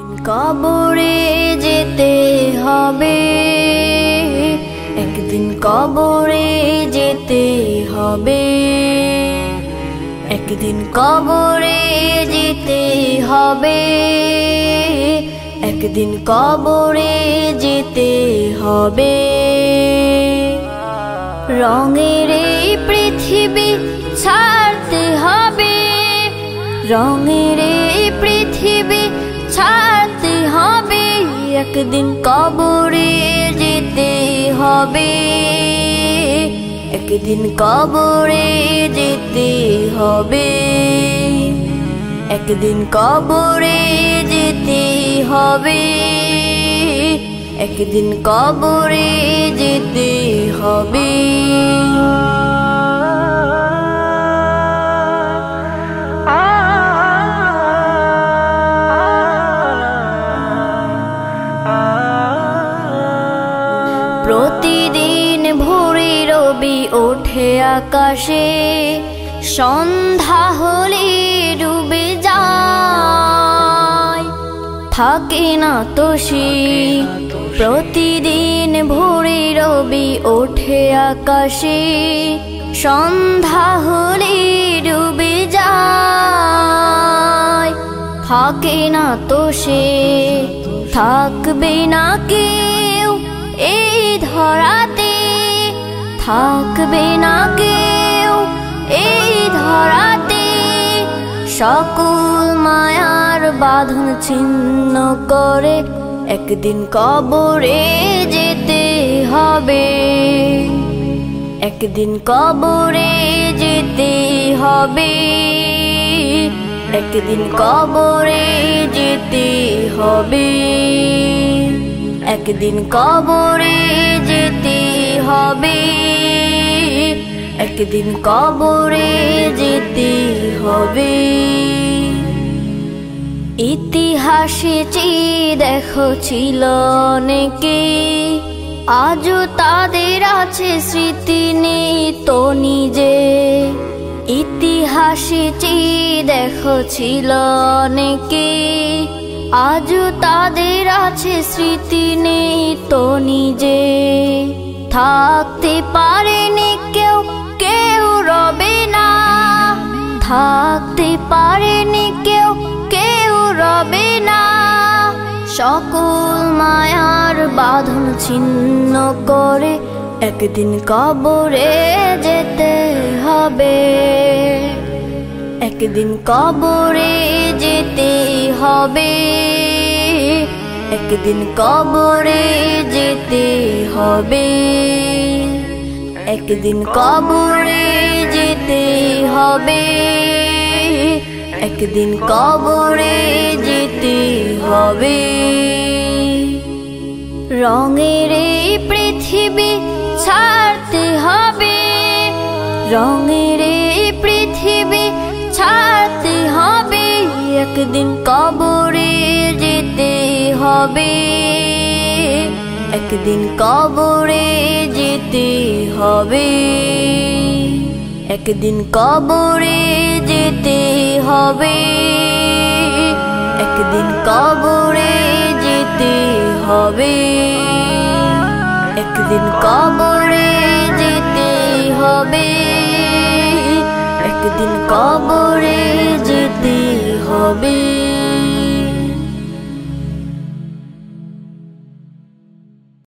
কবরে যেতে হবে। একদিন কবরে যেতে হবে। একদিন কবরে যেতে হবে। একদিন কবরে যেতে হবে। রঙের এই পৃথিবী ছাড়তে হবে। রঙের এই পৃথিবী একদিন কবরে যেতে হবে। একদিন কবরে যেতে হবে। একদিন কবরে যেতে হবে। একদিন কবরে যেতে হবে। রবি ওঠে আকাশে? সন্ধ্যা হলে ডুবে যায়। থাকে না তো প্রতিদিন ভোরে রবি ওঠে আকাশে। সন্ধ্যা হলে ডুবে যায়। থাকে না তো সে থাকবে না কেউ এই ধরাতে। থাকবে না কেউ এই ধরাতে। সকল মায়ার বাঁধন ছিন্ন করে একদিন কবরে যেতে হবে। একদিন কবরে যেতে হবে। একদিন কবরে যেতে হবে। একদিন কবরে যেতে হবে। একদিন কবরে যেতে হবে। ইতিহাসে চেয়ে দেখো ছিল অনেকে, আজও তাদের আছে স্মৃতি নেই তো নিজে। ইতিহাসে চেয়ে দেখো ছিল অনেকে, আজও তাদের আছে স্মৃতি নেই তো নিজে। থাকতে পারেনি কেউ কেউ রবে না। থাকতে পারেনি কেউ কেউ রবে না। সকল মায়ার বাঁধন ছিন্ন করে একদিন কবরে যেতে হবে। একদিন কবরে যেতে হবে। একদিন কবরে যেতে হবে। একদিন কবরে যেতে হবে। একদিন কবরে যেতে হবে। রঙের এই পৃথিবী ছাড়তে হবে। রঙের এই পৃথিবী ছাড়তে হবে। একদিন কবরে হবে। একদিন কবরে যেতে হবে। একদিন কবরে যেতে হবে। একদিন কবরে যেতে হবে। একদিন কবরে যেতে হবে। একদিন কবরে যেতে হবে।